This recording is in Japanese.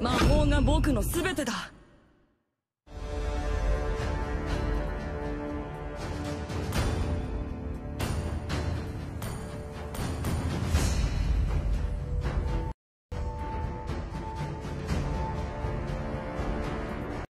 魔法が僕の全てだ。